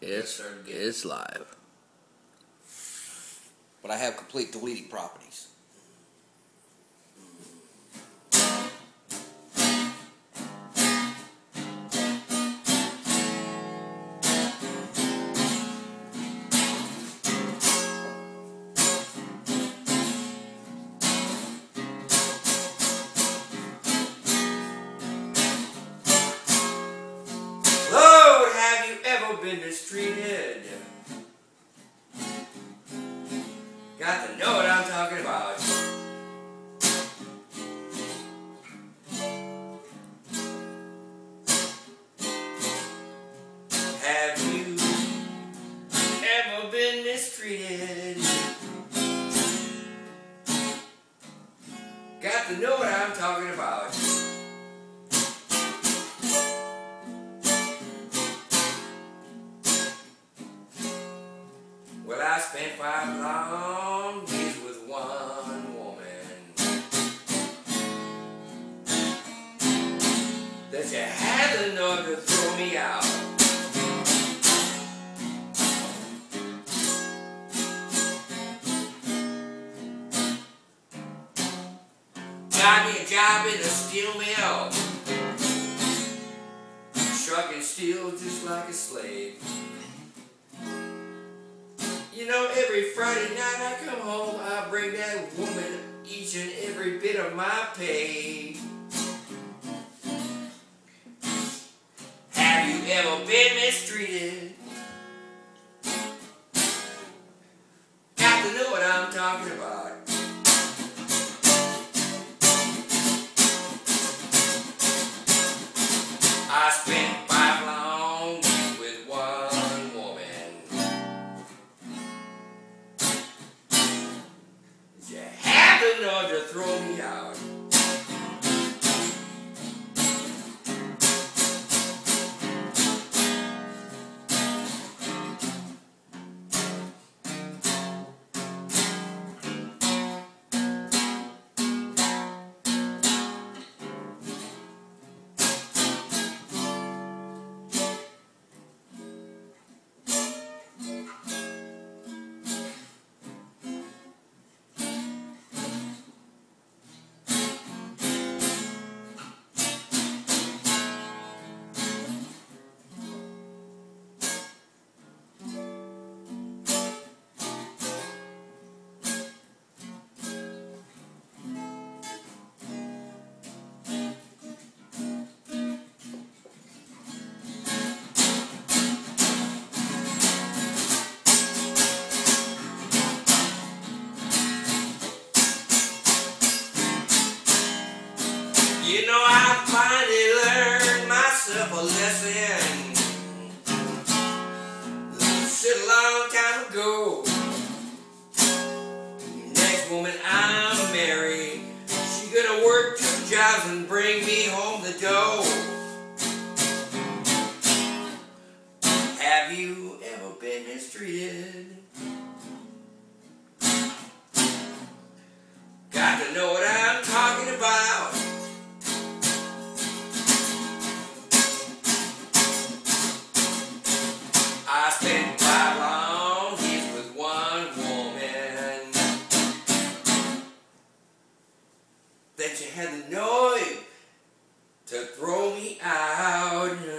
It's it's live. But I have complete deleting properties. Ever been mistreated? Got to know what I'm talking about. Have you ever been mistreated? Got to know what I'm talking about. Five long years with one woman. That you had nerve to throw me out. Got me a job in a steel mill. Trucking steel just like a slave. You know, every Friday night I come home, I bring that woman each and every bit of my pay. Have you ever been have the nerve You know, I finally learned myself a lesson. This a long time ago. Next woman I'm married, she gonna work two jobs and bring me home the dough. Have you ever been mistreated? Got to know what annoyed to throw me out.